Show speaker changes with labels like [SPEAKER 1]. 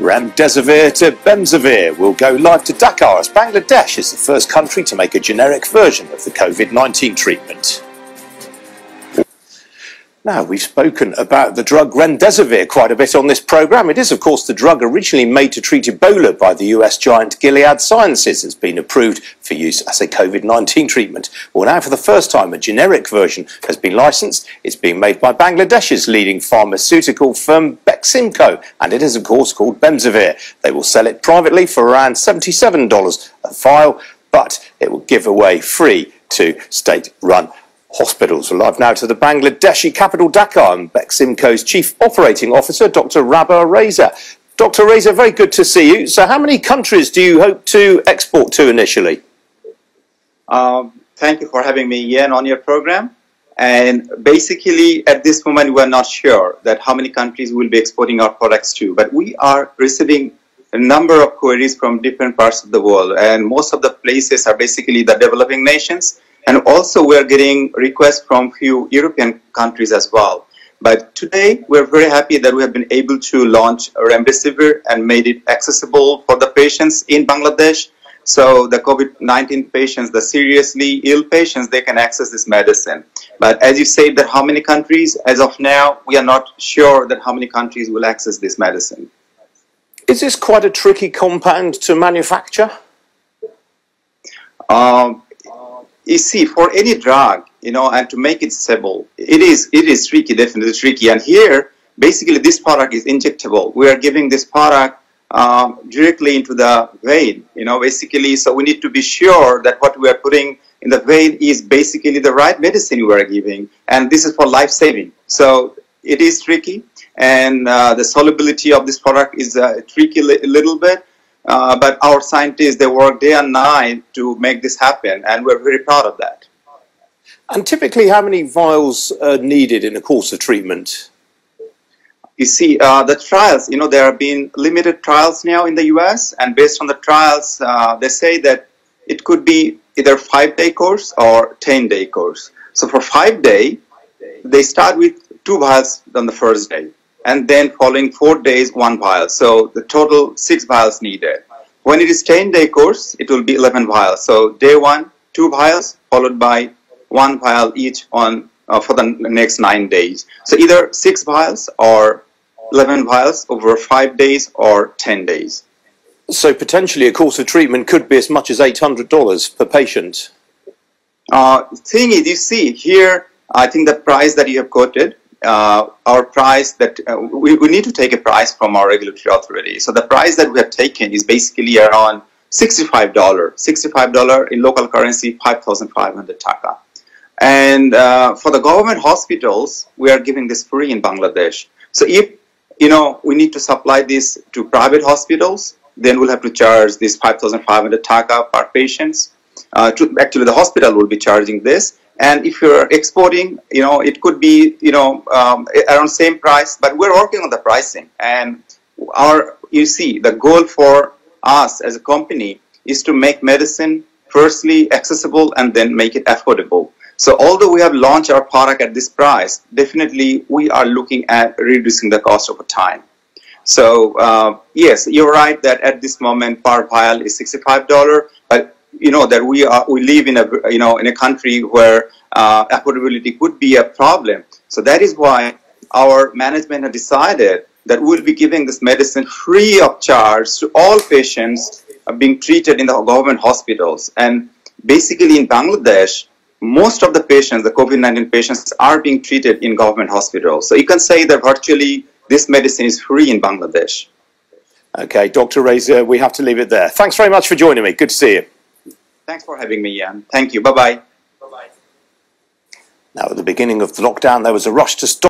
[SPEAKER 1] Remdesivir to Bemsivir will go live to Dhaka as Bangladesh is the first country to make a generic version of the COVID-19 treatment. Now, we've spoken about the drug Remdesivir quite a bit on this programme. It is, of course, the drug originally made to treat Ebola by the US giant Gilead Sciences It's been approved for use as a COVID-19 treatment. Well, now, for the first time, a generic version has been licensed. It's being made by Bangladesh's leading pharmaceutical firm Beximco, and it is, of course, called Bemsivir. They will sell it privately for around $77 a vial, but it will give away free to state-run hospitals. We're live now to the Bangladeshi capital Dhaka and Beximco's Chief Operating Officer, Dr. Rabbur Reza. Dr. Reza, very good to see you. So how many countries do you hope to export to initially?
[SPEAKER 2] Um, thank you for having me, Ian, on your program. And basically, at this moment, we're not sure that how many countries we'll be exporting our products to. But we are receiving a number of queries from different parts of the world. And most of the places are basically the developing nations and also we're getting requests from few European countries as well. But today we're very happy that we have been able to launch Remdesivir and made it accessible for the patients in Bangladesh. So the COVID-19 patients, the seriously ill patients, they can access this medicine. But as you said that how many countries, as of now, we are not sure that how many countries will access this medicine.
[SPEAKER 1] Is this quite a tricky compound to manufacture?
[SPEAKER 2] Um, you see, for any drug, you know, and to make it stable, it is it is tricky, definitely tricky. And here, basically, this product is injectable. We are giving this product um, directly into the vein, you know, basically. So we need to be sure that what we are putting in the vein is basically the right medicine we are giving, and this is for life saving. So it is tricky, and uh, the solubility of this product is uh, tricky a little bit. Uh, but our scientists, they work day and night to make this happen, and we're very proud of that.
[SPEAKER 1] And typically, how many vials are needed in a course of treatment?
[SPEAKER 2] You see, uh, the trials, you know, there have been limited trials now in the US, and based on the trials, uh, they say that it could be either five day course or 10 day course. So for five day, they start with two vials on the first day and then following four days, one vial. So the total six vials needed. When it is 10 day course, it will be 11 vials. So day one, two vials, followed by one vial each on uh, for the next nine days. So either six vials or 11 vials over five days or 10 days.
[SPEAKER 1] So potentially a course of treatment could be as much as $800 per patient.
[SPEAKER 2] Uh, thing is, you see here, I think the price that you have quoted, uh, our price that uh, we, we need to take a price from our regulatory authority. So the price that we have taken is basically around $65, $65 in local currency, 5,500 taka. And uh, for the government hospitals, we are giving this free in Bangladesh. So if, you know, we need to supply this to private hospitals, then we'll have to charge this 5,500 taka per patients. Uh, to, actually, the hospital will be charging this. And if you're exporting, you know, it could be, you know, um, around same price, but we're working on the pricing. And our, you see, the goal for us as a company is to make medicine firstly accessible and then make it affordable. So although we have launched our product at this price, definitely we are looking at reducing the cost over time. So uh, yes, you're right that at this moment per vial is $65, but you know that we are we live in a you know in a country where uh, affordability could be a problem. So that is why our management has decided that we'll be giving this medicine free of charge to all patients being treated in the government hospitals. And basically in Bangladesh, most of the patients, the COVID-19 patients, are being treated in government hospitals. So you can say that virtually this medicine is free in Bangladesh.
[SPEAKER 1] Okay, Dr. Reza, we have to leave it there. Thanks very much for joining me. Good to see you.
[SPEAKER 2] Thanks for having me, Ian. Thank you. Bye-bye.
[SPEAKER 1] Now, at the beginning of the lockdown, there was a rush to stop